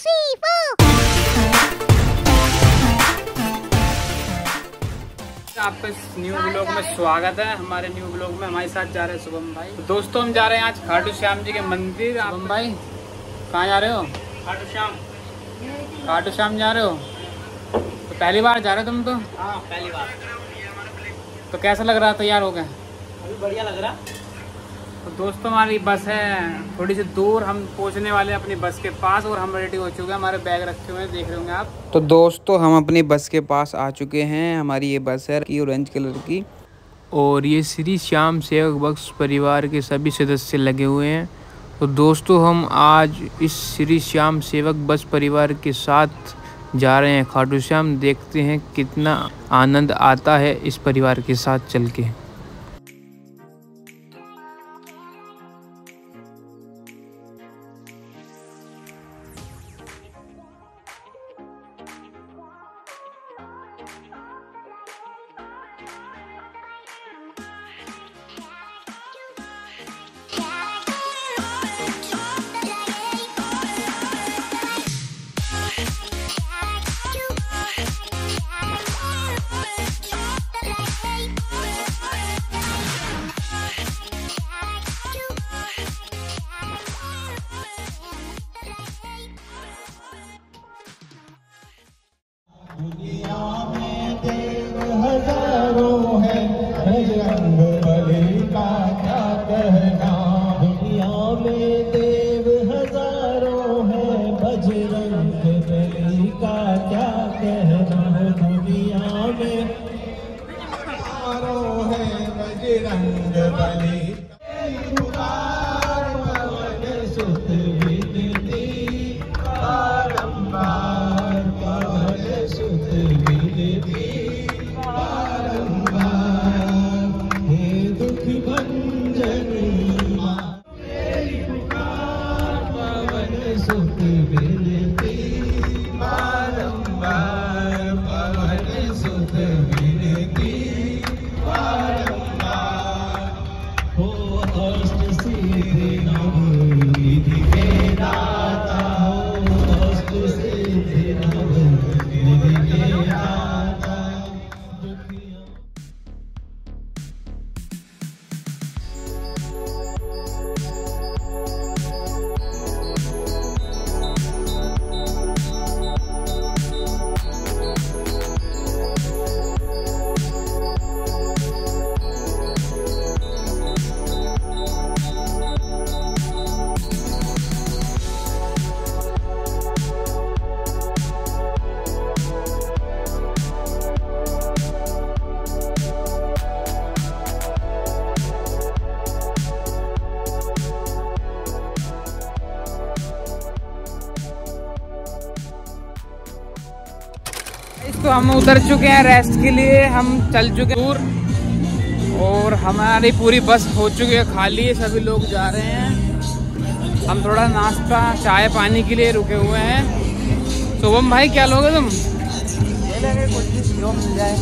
four. आपका इस new blog में स्वागत है। हमारे न्यू ब्लॉग में हमारे साथ जा रहे हैं शुभम भाई। तो दोस्तों हम जा रहे हैं आज खाटू श्याम जी के मंदिर। शुभम भाई कहाँ जा रहे हो? खाटू श्याम। खाटू श्याम जा रहे हो? तो पहली बार जा रहे हो तुम तो? हाँ पहली बार। तो कैसा लग रहा? है तैयार हो गए? अभी बढ़िया लग रहा। तो दोस्तों हमारी बस है थोड़ी सी दूर। हम पहुँचने वाले हैं अपनी बस के पास और हम रेडी हो चुके हैं। हमारे बैग रखे हुए हैं देख रहे होंगे आप। तो दोस्तों हम अपनी बस के पास आ चुके हैं। हमारी ये बस है की ऑरेंज कलर की। और ये श्री श्याम सेवक बख्श परिवार के सभी सदस्य लगे हुए हैं। तो दोस्तों हम आज इस श्री श्याम सेवक बस परिवार के साथ जा रहे हैं। खाटू श्याम देखते हैं कितना आनंद आता है इस परिवार के साथ चल के। बजरंग बली हम उतर चुके हैं रेस्ट के लिए, हम चल चुके दूर। और हमारी पूरी बस हो चुकी है खाली है सभी लोग जा रहे हैं। हम थोड़ा नाश्ता, चाय पानी के लिए रुके हुए हैं। शुभम भाई, क्या लोगे तुम? मिल जाए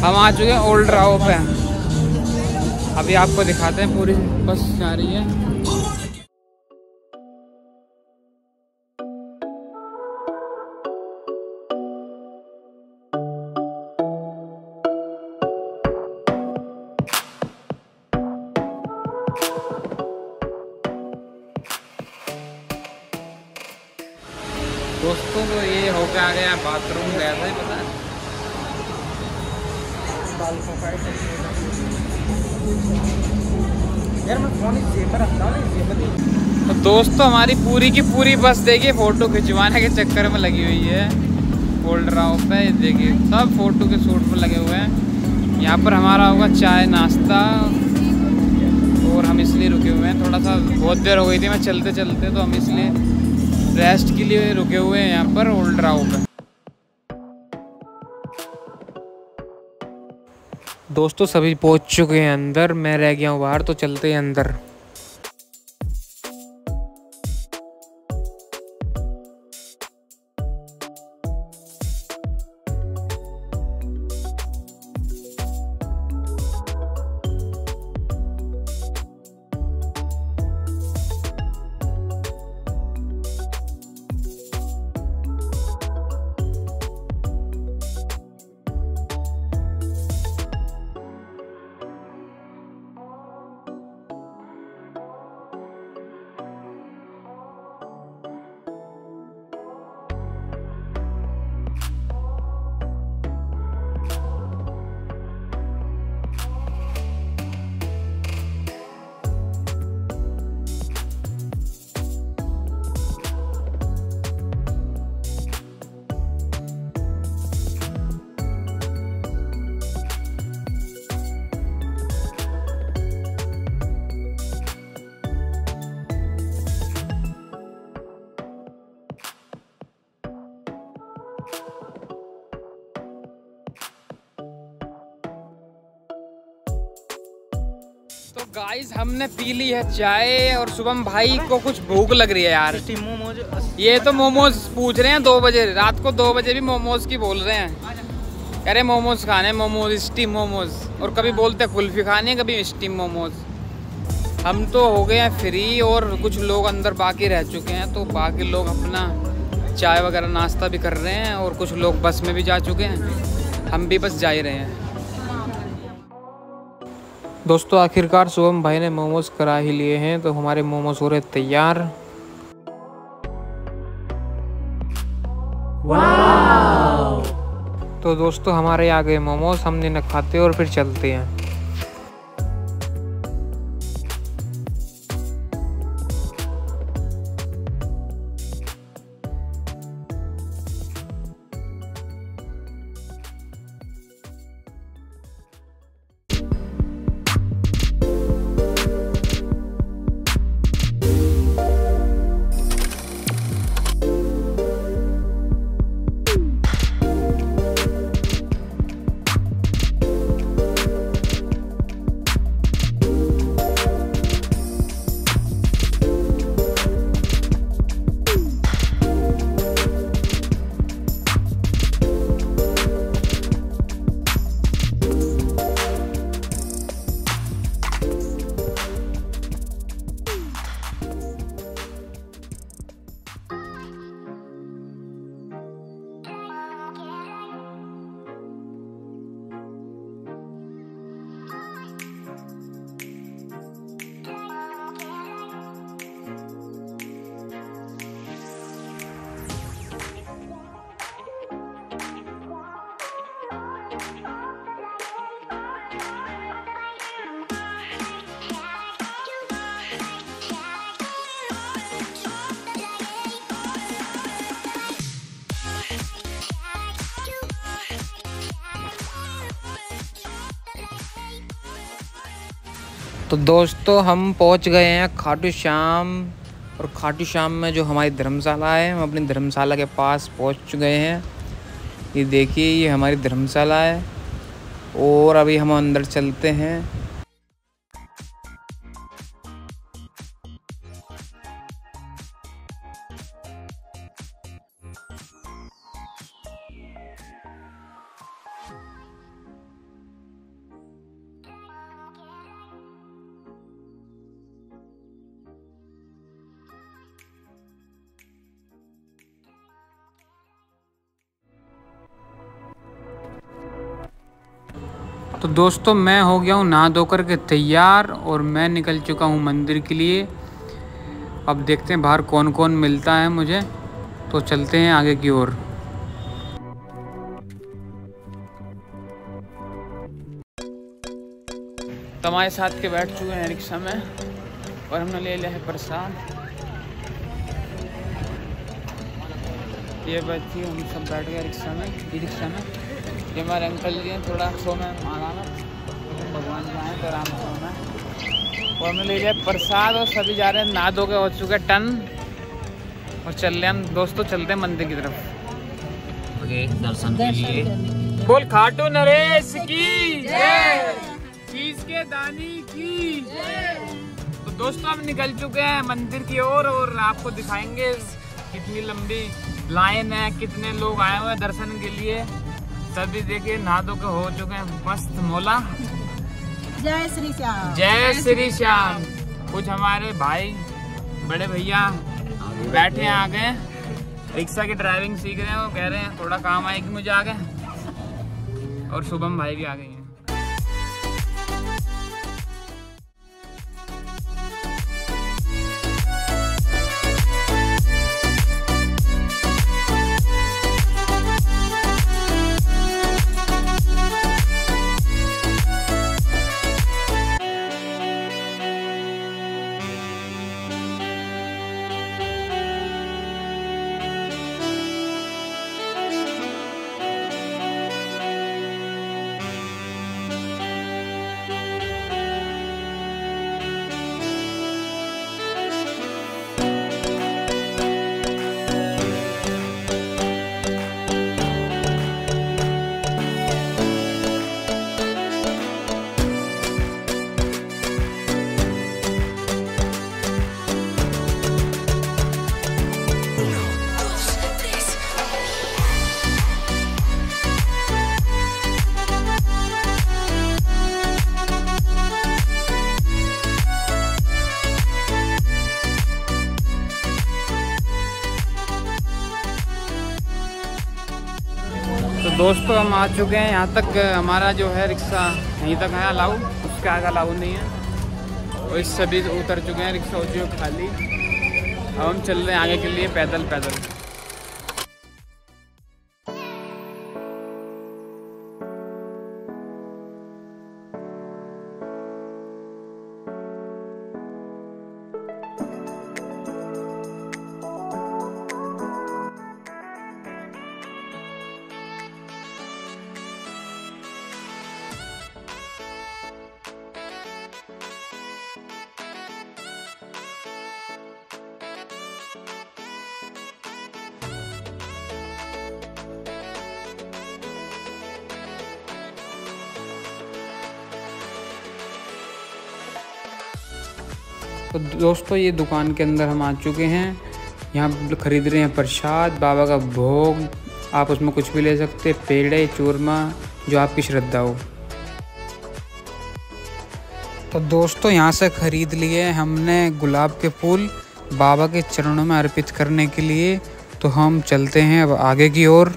हम आ चुके हैं ओल्ड राव पे। अभी आपको दिखाते हैं, पूरी बस जा रही है। दोस्तों हमारी पूरी की पूरी बस देखिए फ़ोटो खिंचवाने के चक्कर में लगी हुई है। राव पे देखिए, सब फ़ोटो के शूट पर लगे हुए हैं। यहाँ पर हमारा होगा चाय नाश्ता, और हम इसलिए रुके हुए हैं। थोड़ा सा बहुत देर हो गई थी, मैं चलते चलते तो हम इसलिए रेस्ट के लिए रुके हुए हैं यहाँ पर ओल्ड राव पे दोस्तों, सभी पहुँच चुके हैं अंदर, मैं रह गया हूँ बाहर तो चलते हैं अंदर। गाइस हमने पी ली है चाय और शुभम भाई को कुछ भूख लग रही है यार। मोमोज ये तो मोमोज पूछ रहे हैं दो बजे रात को दो बजे भी मोमोज की बोल रहे हैं। कह रहे मोमोज खाने मोमोज स्टीम मोमोज और कभी बोलते हैं कुल्फी खाने कभी स्टीम मोमोज हम तो हो गए हैं फ्री और कुछ लोग अंदर बाकी रह चुके हैं तो बाकी लोग अपना चाय वगैरह नाश्ता भी कर रहे हैं और कुछ लोग बस में भी जा चुके हैं। हम भी बस जा ही रहे हैं। दोस्तों आखिरकार शुभम भाई ने मोमोज करा ही लिए हैं तो हमारे मोमोज हो रहे तैयार। तो दोस्तों हमारे आ गए मोमोज हमने न खाते और फिर चलते हैं। तो दोस्तों, हम पहुँच गए हैं खाटू श्याम। और खाटू श्याम में जो हमारी धर्मशाला है, हम अपनी धर्मशाला के पास पहुँच गए हैं। ये देखिए, ये हमारी धर्मशाला है। और अभी हम अंदर चलते हैं। तो दोस्तों, मैं हो गया हूँ नहा धोकर के तैयार और मैं निकल चुका हूँ मंदिर के लिए। अब देखते हैं बाहर कौन कौन मिलता है मुझे। तो चलते हैं आगे की ओर। तो हमारे साथ के बैठ चुके हैं रिक्शा में और हमने ले लिया है प्रसाद। ये बच्ची, हम सब बैठ गए रिक्शा में ई रिक्शा में। ये हमारे अंकल जी हैं थोड़ा सो में मांगा ना। भगवान जी आए तो आराम से सोना है। और हमने ले लिया प्रसाद और सभी जा रहे हैं नहा धो के हो चुके टन। और चल रहे हम दोस्तों चलते हैं मंदिर की तरफ़। ओके दर्शन के लिए। बोल खाटू नरेश की जय। चीज़ के दानी की तो दोस्तों हम निकल चुके हैं मंदिर की ओर और आपको दिखाएँगे कितनी लंबी लाइन है कितने लोग आए हुए हैं दर्शन के लिए। सभी देखिए नहा धो के हो चुके हैं मस्त मोला। जय श्री श्याम। जय श्री श्याम। कुछ हमारे भाई बड़े भैया बैठे हैं आगे। रिक्शा की ड्राइविंग सीख रहे हैं वो कह रहे हैं थोड़ा काम आएगी मुझे आगे? और शुभम भाई भी आ गए हम आ चुके हैं, यहाँ तक हमारा जो है रिक्शा यहीं तक है अलाउ। उसके आगे अलाउ नहीं है। और इस सभी उतर चुके हैं रिक्शा हो चुकी खाली। अब हम चल रहे हैं आगे के लिए पैदल पैदल तो दोस्तों, ये दुकान के अंदर हम आ चुके हैं। यहाँ खरीद रहे हैं प्रसाद, बाबा का भोग। आप उसमें कुछ भी ले सकते पेड़े, चूरमा, जो आपकी श्रद्धा हो। तो दोस्तों, यहाँ से ख़रीद लिए हमने गुलाब के फूल। बाबा के चरणों में अर्पित करने के लिए। तो हम चलते हैं अब आगे की ओर।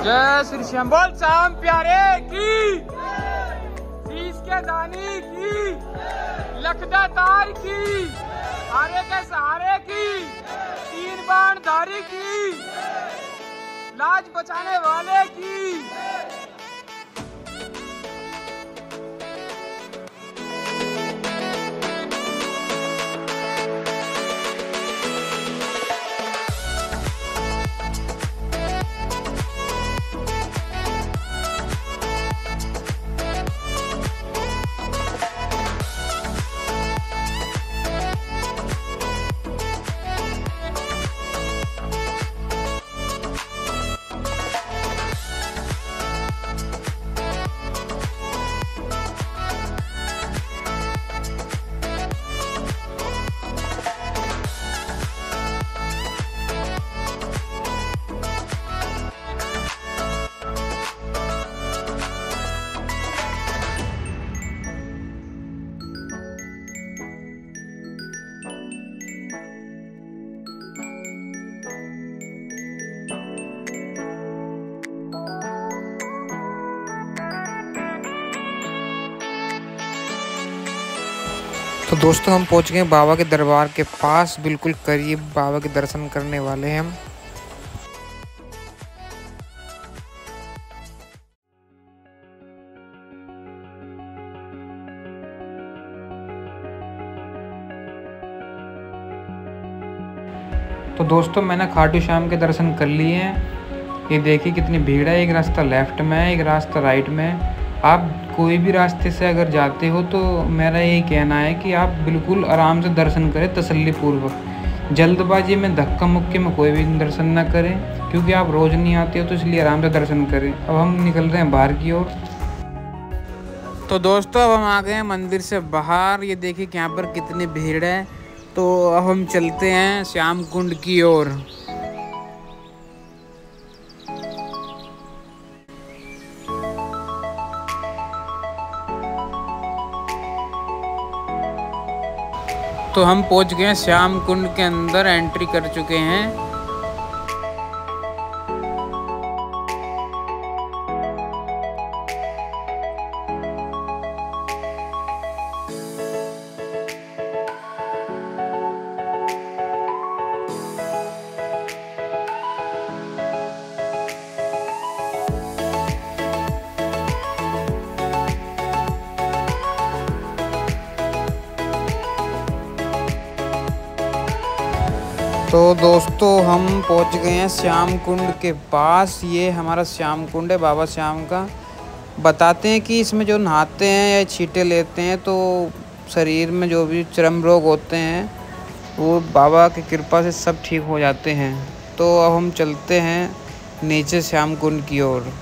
जय श्री श्याम। बोल श्याम प्यारे की। शीश के दानी की। लखदा तार की। हारे के सहारे की। तीन बाण धारी की। लाज बचाने वाले की। दोस्तों, हम पहुँच गए बाबा के दरबार के पास। बिल्कुल करीब बाबा के दर्शन करने वाले हैं हम। तो दोस्तों, मैंने खाटू श्याम के दर्शन कर लिए हैं। ये देखिए कितनी भीड़ है। एक रास्ता लेफ़्ट में है, एक रास्ता राइट में है। आप कोई भी रास्ते से अगर जाते हो तो मेरा यही कहना है कि आप बिल्कुल आराम से दर्शन करें तसल्ली पूर्वक जल्दबाजी में धक्का मुक्के में कोई भी दर्शन ना करें, क्योंकि आप रोज़ नहीं आते हो तो इसलिए आराम से दर्शन करें। अब हम निकल रहे हैं बाहर की ओर। तो दोस्तों, अब हम आ गए हैं मंदिर से बाहर। ये देखिए यहाँ पर कितनी भीड़ है। तो अब हम चलते हैं श्याम कुंड की ओर। तो हम पहुँच गए श्याम कुंड के अंदर एंट्री कर चुके हैं। तो दोस्तों, हम पहुँच गए हैं श्याम कुंड के पास। ये हमारा श्याम कुंड है, बाबा श्याम का। बताते हैं कि इसमें जो नहाते हैं या छींटे लेते हैं तो शरीर में जो भी चरम रोग होते हैं, वो बाबा की कृपा से सब ठीक हो जाते हैं। तो अब हम चलते हैं नीचे श्याम कुंड की ओर।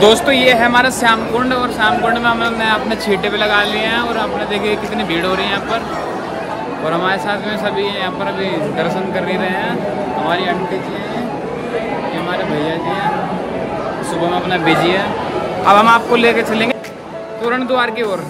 दोस्तों, ये है हमारा श्याम कुंड और श्याम कुंड में हमने अपने छीटे पे लगा लिए हैं और आपने देखिए कितनी भीड़ हो रही है यहाँ पर। और हमारे साथ में सभी यहाँ पर अभी दर्शन कर ही रहे हैं। हमारी आंटी जी हैं, ये हमारे भैया जी हैं। सुबह में अपना बिज़ी है। अब हम आपको लेके चलेंगे तोरण द्वार की ओर।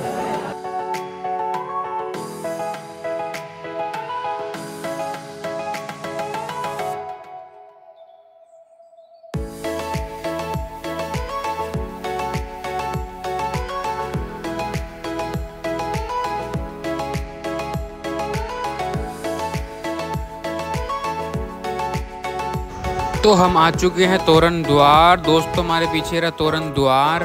हम आ चुके हैं तोरण द्वार। दोस्तों हमारे पीछे रहा तोरण द्वार।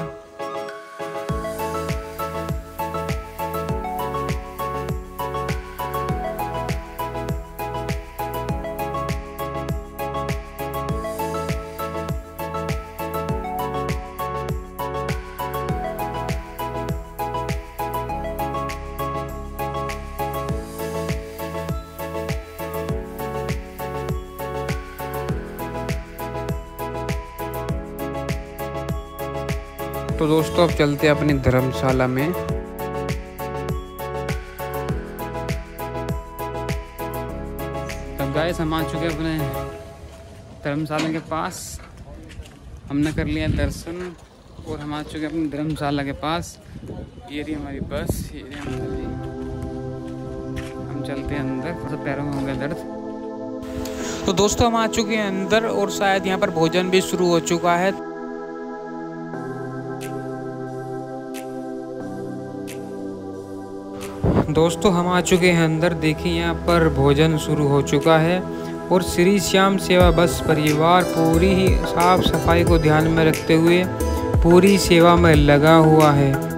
दोस्तों, अब चलते हैं अपनी धर्मशाला में। तब गाइस हम आ चुके अपने धर्मशाला के पास। हमने कर लिया दर्शन और हम आ चुके हैं अपनी धर्मशाला के पास। ये रही हमारी बस, ये रही हमारी हम चलते हैं अंदर मतलब पैरों में हो गया दर्द। तो दोस्तों, हम आ चुके हैं अंदर और शायद यहाँ पर भोजन भी शुरू हो चुका है। दोस्तों, हम आ चुके हैं अंदर। देखिए, यहाँ पर भोजन शुरू हो चुका है और श्री श्याम सेवा बस परिवार पूरी ही साफ़ सफ़ाई को ध्यान में रखते हुए पूरी सेवा में लगा हुआ है।